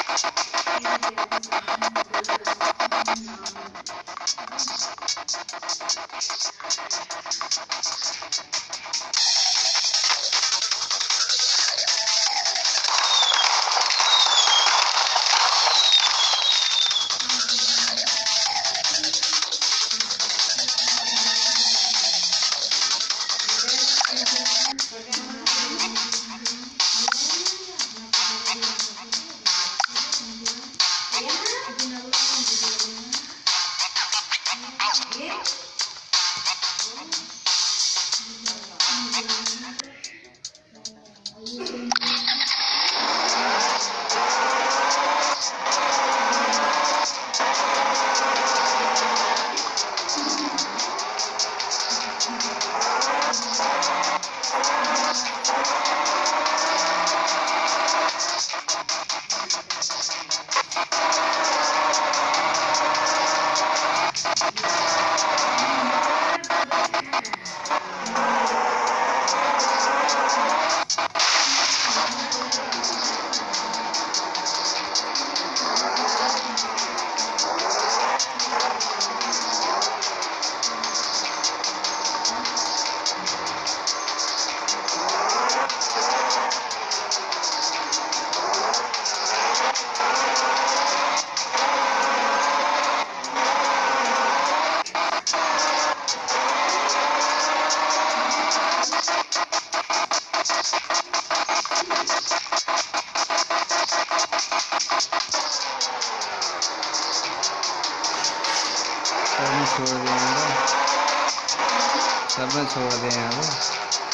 सब Thank you. छोड़ दिया सब छोड़ दिया यहाँ पे